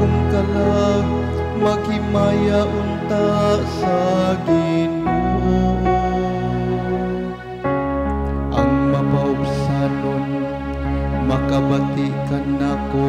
akong kalag Makimaya unta sa Ang mapaubsanon Makabati ka na ko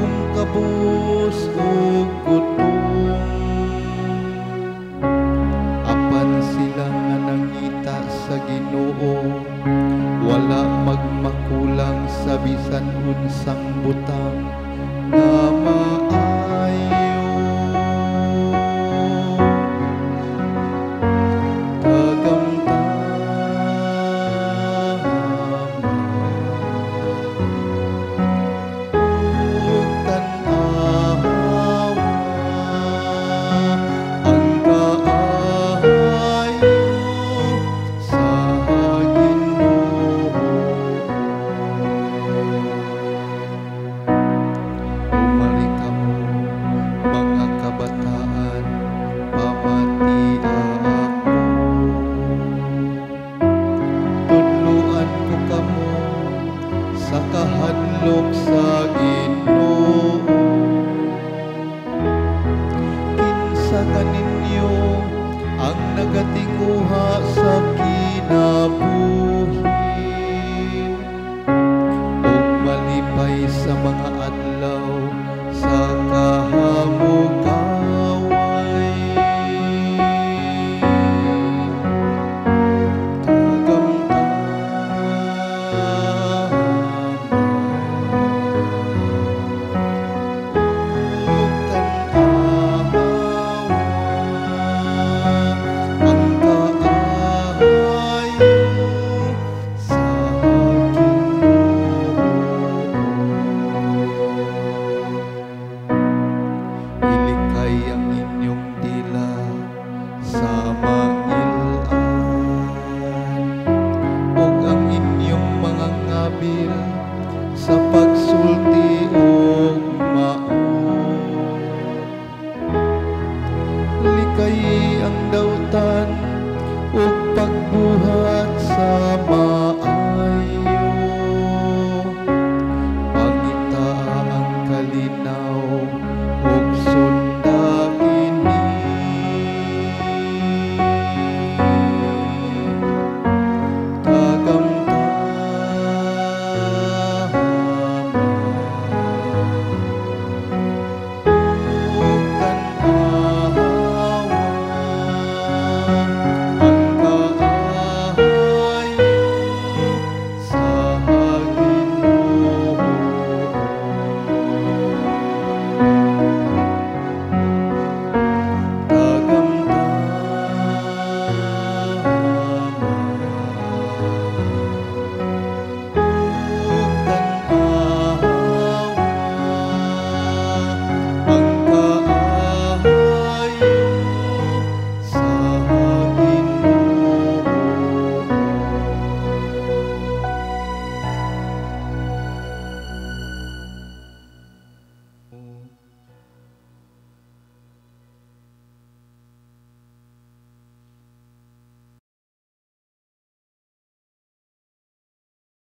akong kabus ug nakahadlok sa Ginoo.